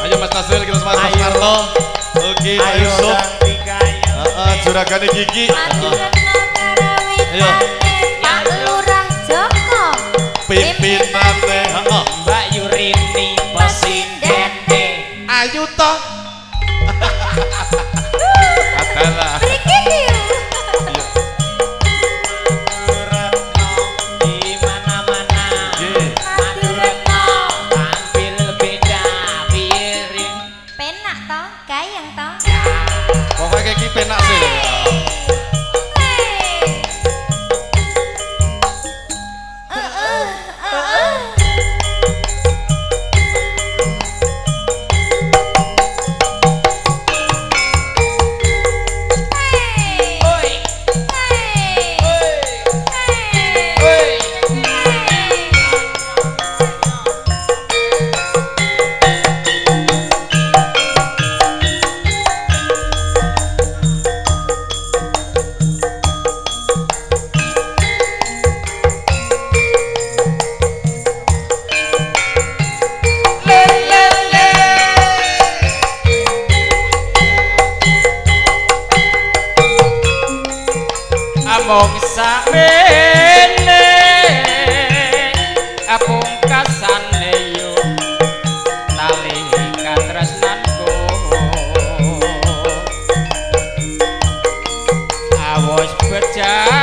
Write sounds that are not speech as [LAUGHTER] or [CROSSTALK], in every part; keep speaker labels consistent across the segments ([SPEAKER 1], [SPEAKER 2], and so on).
[SPEAKER 1] Ayo Mas Taslil kita Mas Marto. Oke,
[SPEAKER 2] ayo
[SPEAKER 1] Yusuf. Heeh, juragane Kiki. Ayo.
[SPEAKER 3] Pak Lurah Joko.
[SPEAKER 1] Pimpin mate, heeh.
[SPEAKER 2] Mbak Yurini Pasindete.
[SPEAKER 1] Ayo toh. [LAUGHS] Yeah.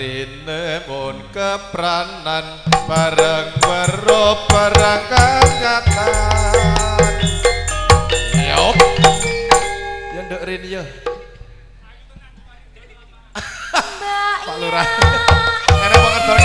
[SPEAKER 1] atine mun kepranan bareng wero perang kenyataan yop. Yang ndek rin ya Pak Lurah.
[SPEAKER 3] ngene
[SPEAKER 1] wong ngedor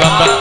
[SPEAKER 1] Bamba.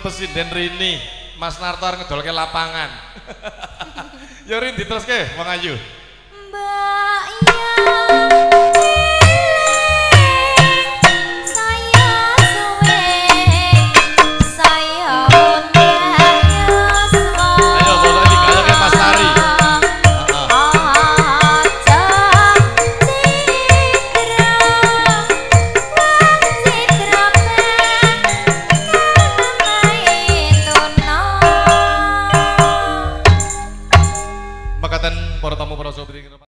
[SPEAKER 1] Presiden Rini, Mas Narto ngedolke lapangan. [LAUGHS] Yo Rini terus ke, Wang Ayu.